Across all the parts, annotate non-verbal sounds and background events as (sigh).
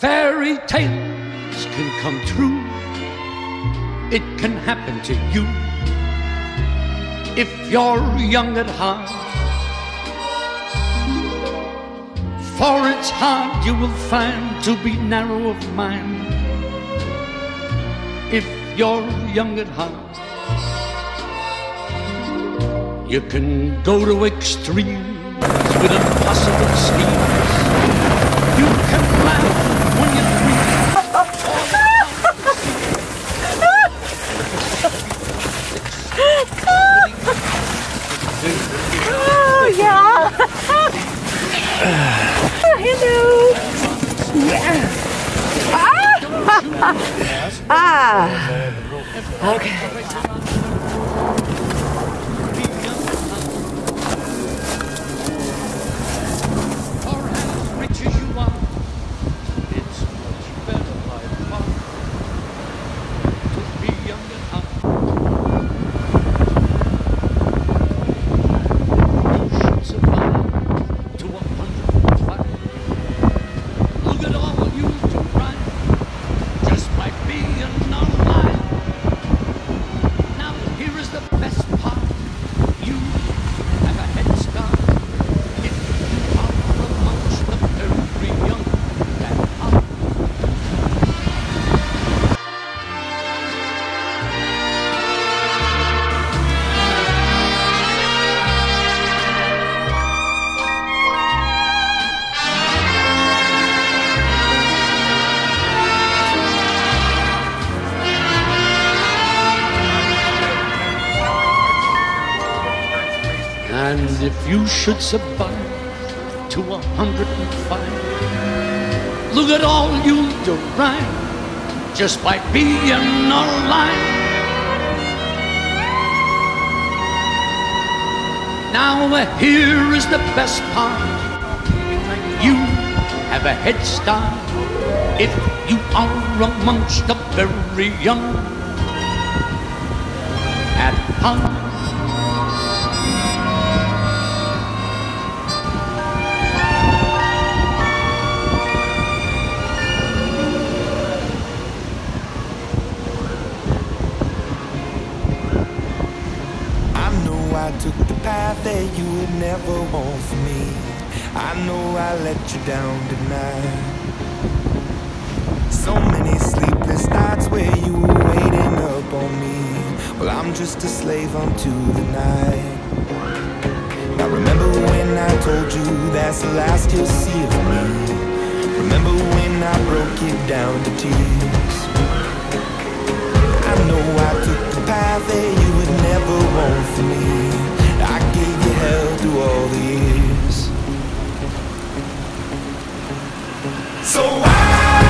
fairy tales can come true. It can happen to you if you're young at heart. For it's hard you will find to be narrow of mind if you're young at heart. You can go to extremes with impossible schemes. Yeah. Ah. (laughs) ah. Okay. And if you should survive to a hundred and five, look at all you derive just by being alive. Now here is the best part. You have a head start if you are amongst the very young at heart. Down tonight. So many sleepless nights where you were waiting up on me. Well, I'm just a slave unto the night. Now remember when I told you that's the last you'll see of me. Remember when I broke you down to tears. I know I took the path that you would never want for me. I gave you hell through all the years. So I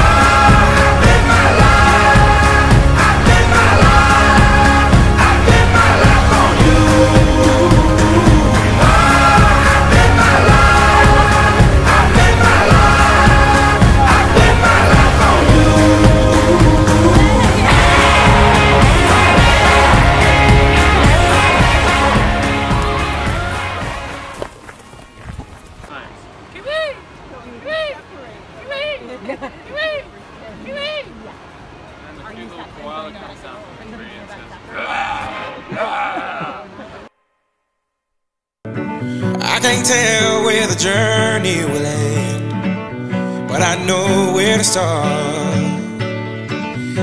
tell where the journey will end, but I know where to start.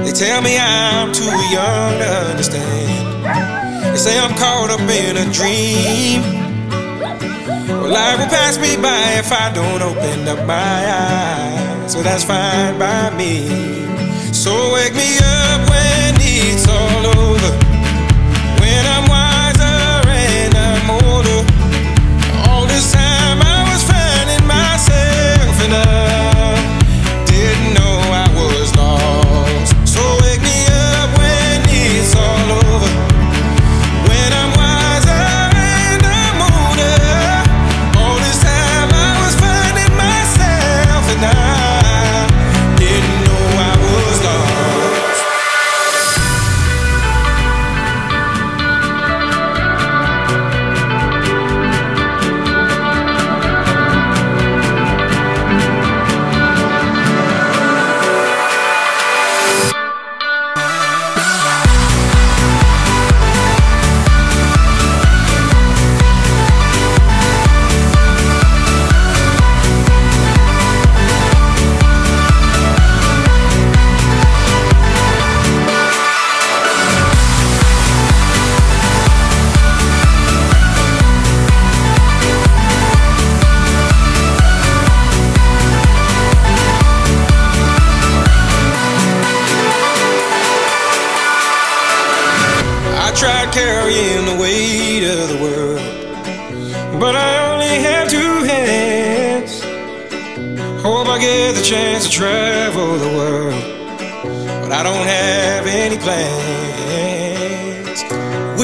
They tell me I'm too young to understand. They say I'm caught up in a dream. Well, life will pass me by if I don't open up my eyes. So that's fine by me. So wake me up.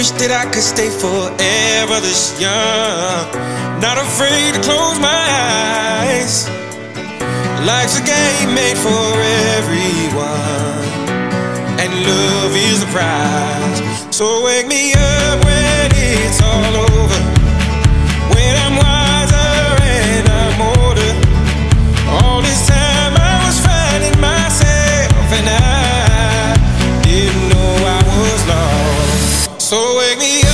wish that I could stay forever this young. Not afraid to close my eyes. Life's a game made for everyone, and love is the prize. So wake me up. So wake me up.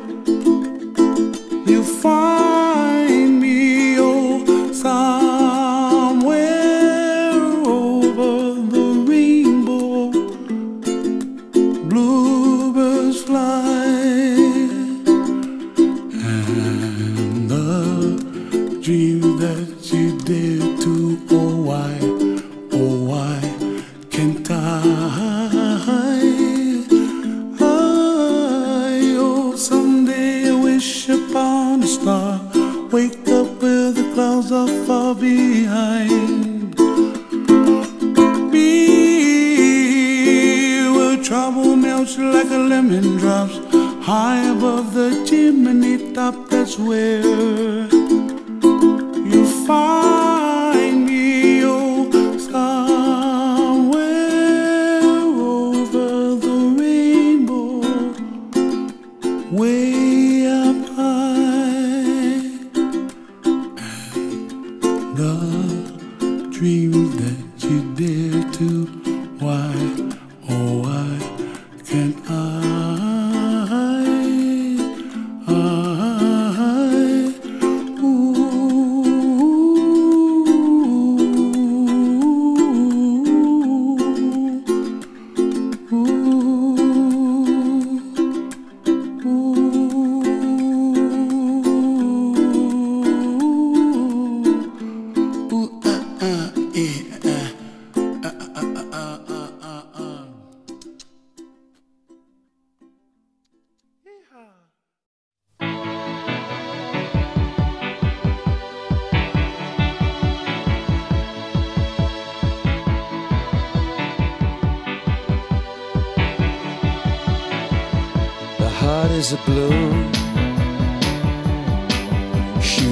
Wish upon a star. Wake up where the clouds are far behind. Be where trouble melts like a lemon drops. High above the chimney top, that's where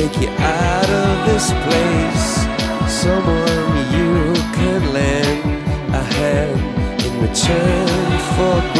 take you out of this place. Someone you can lend a hand in return for